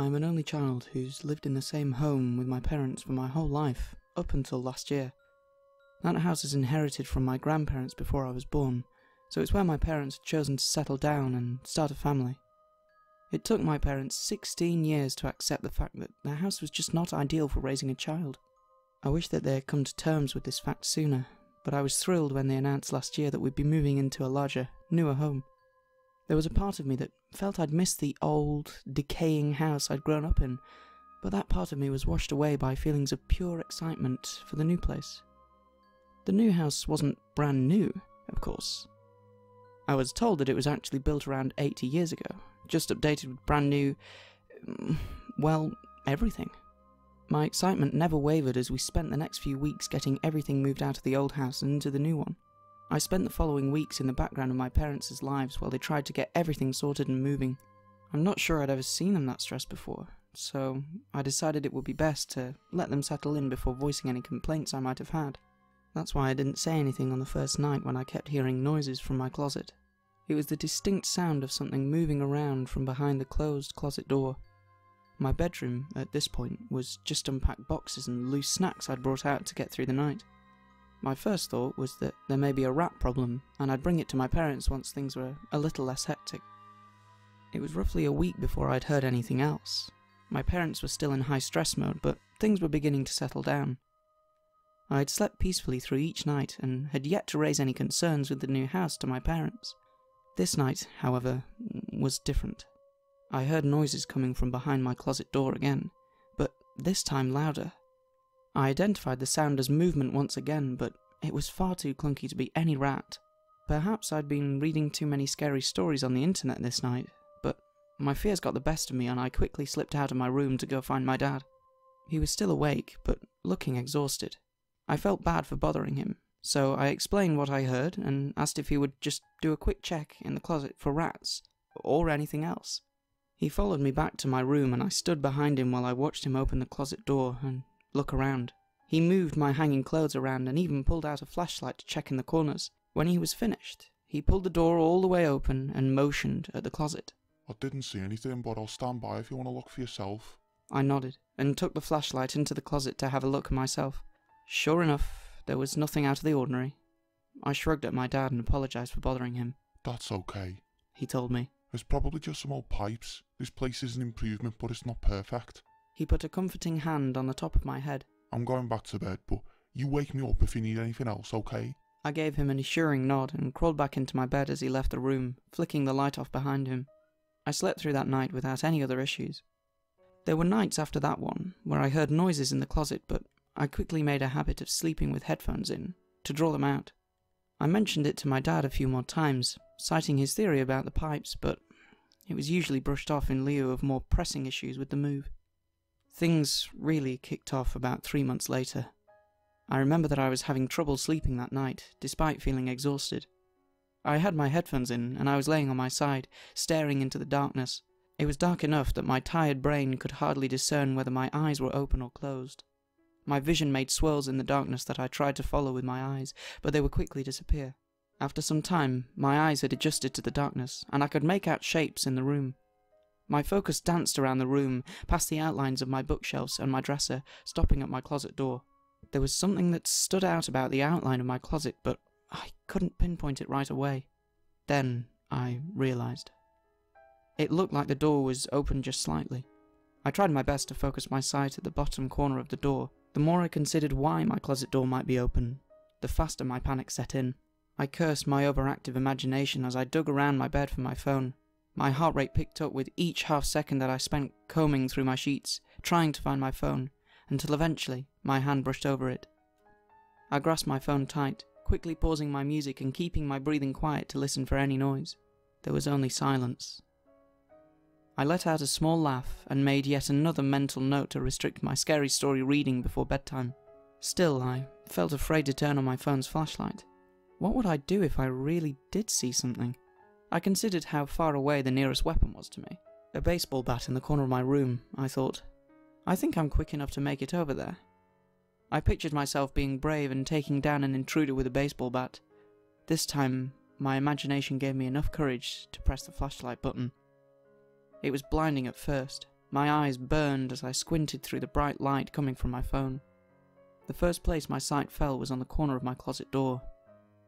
I'm an only child who's lived in the same home with my parents for my whole life, up until last year. That house is inherited from my grandparents before I was born, so it's where my parents had chosen to settle down and start a family. It took my parents 16 years to accept the fact that the house was just not ideal for raising a child. I wish that they had come to terms with this fact sooner, but I was thrilled when they announced last year that we'd be moving into a larger, newer home. There was a part of me that felt I'd missed the old, decaying house I'd grown up in, but that part of me was washed away by feelings of pure excitement for the new place. The new house wasn't brand new, of course. I was told that it was actually built around 80 years ago, just updated with brand new. mm, well, everything. My excitement never wavered as we spent the next few weeks getting everything moved out of the old house and into the new one. I spent the following weeks in the background of my parents' lives while they tried to get everything sorted and moving. I'm not sure I'd ever seen them that stressed before, so I decided it would be best to let them settle in before voicing any complaints I might have had. That's why I didn't say anything on the first night when I kept hearing noises from my closet. It was the distinct sound of something moving around from behind the closed closet door. My bedroom, at this point, was just unpacked boxes and loose snacks I'd brought out to get through the night. My first thought was that there may be a rat problem, and I'd bring it to my parents once things were a little less hectic. It was roughly a week before I'd heard anything else. My parents were still in high stress mode, but things were beginning to settle down. I had slept peacefully through each night and had yet to raise any concerns with the new house to my parents. This night, however, was different. I heard noises coming from behind my closet door again, but this time louder. I identified the sound as movement once again, but it was far too clunky to be any rat. Perhaps I'd been reading too many scary stories on the internet this night, but my fears got the best of me and I quickly slipped out of my room to go find my dad. He was still awake, but looking exhausted. I felt bad for bothering him, so I explained what I heard and asked if he would just do a quick check in the closet for rats, or anything else. He followed me back to my room and I stood behind him while I watched him open the closet door and look around. He moved my hanging clothes around and even pulled out a flashlight to check in the corners. When he was finished, he pulled the door all the way open and motioned at the closet. I didn't see anything, but I'll stand by if you want to look for yourself. I nodded and took the flashlight into the closet to have a look myself. Sure enough, there was nothing out of the ordinary. I shrugged at my dad and apologized for bothering him. That's okay. He told me. It's probably just some old pipes. This place is an improvement, but it's not perfect. He put a comforting hand on the top of my head. I'm going back to bed, but you wake me up if you need anything else, okay? I gave him an assuring nod and crawled back into my bed as he left the room, flicking the light off behind him. I slept through that night without any other issues. There were nights after that one where I heard noises in the closet, but I quickly made a habit of sleeping with headphones in to draw them out. I mentioned it to my dad a few more times, citing his theory about the pipes, but it was usually brushed off in lieu of more pressing issues with the move. Things really kicked off about three months later. I remember that I was having trouble sleeping that night, despite feeling exhausted. I had my headphones in, and I was laying on my side, staring into the darkness. It was dark enough that my tired brain could hardly discern whether my eyes were open or closed. My vision made swirls in the darkness that I tried to follow with my eyes, but they would quickly disappear. After some time, my eyes had adjusted to the darkness, and I could make out shapes in the room. My focus danced around the room, past the outlines of my bookshelves and my dresser, stopping at my closet door. There was something that stood out about the outline of my closet, but I couldn't pinpoint it right away. Then I realized. It looked like the door was open just slightly. I tried my best to focus my sight at the bottom corner of the door. The more I considered why my closet door might be open, the faster my panic set in. I cursed my overactive imagination as I dug around my bed for my phone. My heart rate picked up with each half second that I spent combing through my sheets, trying to find my phone, until eventually my hand brushed over it. I grasped my phone tight, quickly pausing my music and keeping my breathing quiet to listen for any noise. There was only silence. I let out a small laugh and made yet another mental note to restrict my scary story reading before bedtime. Still, I felt afraid to turn on my phone's flashlight. What would I do if I really did see something? I considered how far away the nearest weapon was to me. A baseball bat in the corner of my room, I thought. I think I'm quick enough to make it over there. I pictured myself being brave and taking down an intruder with a baseball bat. This time, my imagination gave me enough courage to press the flashlight button. It was blinding at first, My eyes burned as I squinted through the bright light coming from my phone. The first place my sight fell was on the corner of my closet door.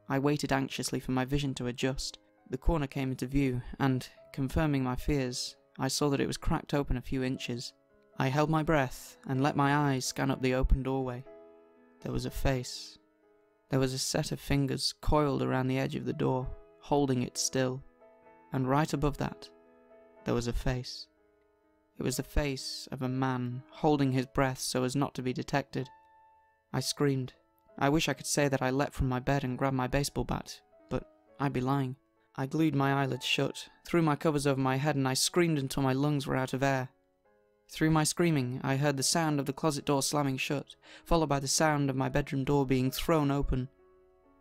I waited anxiously for my vision to adjust. The corner came into view, and, confirming my fears, I saw that it was cracked open a few inches. I held my breath and let my eyes scan up the open doorway. There was a face. There was a set of fingers coiled around the edge of the door, holding it still. And right above that, there was a face. It was the face of a man, holding his breath so as not to be detected. I screamed. I wish I could say that I leapt from my bed and grabbed my baseball bat, but I'd be lying. I glued my eyelids shut, threw my covers over my head, and I screamed until my lungs were out of air. Through my screaming, I heard the sound of the closet door slamming shut, followed by the sound of my bedroom door being thrown open.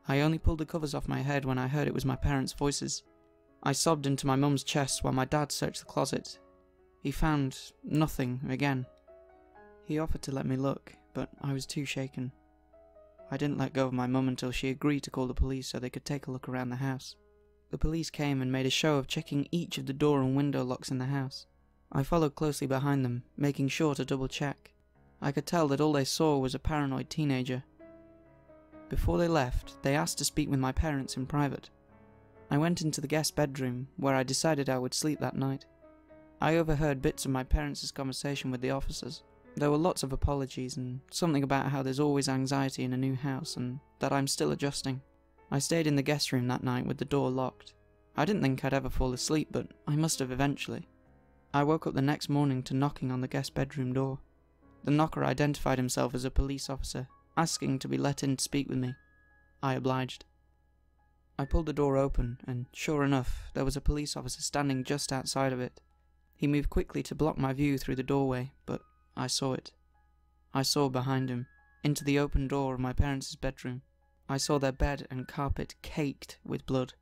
I only pulled the covers off my head when I heard it was my parents' voices. I sobbed into my mum's chest while my dad searched the closet. He found nothing again. He offered to let me look, but I was too shaken. I didn't let go of my mum until she agreed to call the police so they could take a look around the house. The police came and made a show of checking each of the door and window locks in the house. I followed closely behind them, making sure to double check. I could tell that all they saw was a paranoid teenager. Before they left, they asked to speak with my parents in private. I went into the guest bedroom, where I decided I would sleep that night. I overheard bits of my parents' conversation with the officers. There were lots of apologies and something about how there's always anxiety in a new house and that I'm still adjusting. I stayed in the guest room that night with the door locked. I didn't think I'd ever fall asleep, but I must have eventually. I woke up the next morning to knocking on the guest bedroom door. The knocker identified himself as a police officer, asking to be let in to speak with me. I obliged. I pulled the door open, and sure enough, there was a police officer standing just outside of it. He moved quickly to block my view through the doorway, but I saw it. I saw behind him, into the open door of my parents' bedroom. I saw their bed and carpet caked with blood.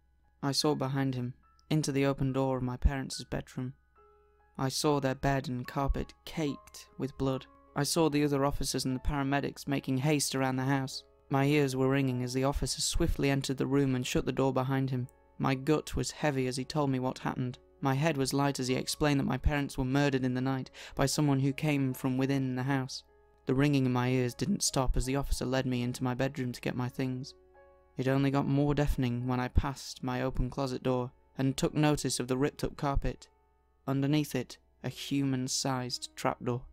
I saw behind him, into the open door of my parents' bedroom. I saw their bed and carpet caked with blood. I saw the other officers and the paramedics making haste around the house. My ears were ringing as the officer swiftly entered the room and shut the door behind him. My gut was heavy as he told me what happened. My head was light as he explained that my parents were murdered in the night by someone who came from within the house. The ringing in my ears didn't stop as the officer led me into my bedroom to get my things. It only got more deafening when I passed my open closet door and took notice of the ripped up carpet underneath it a human sized trapdoor.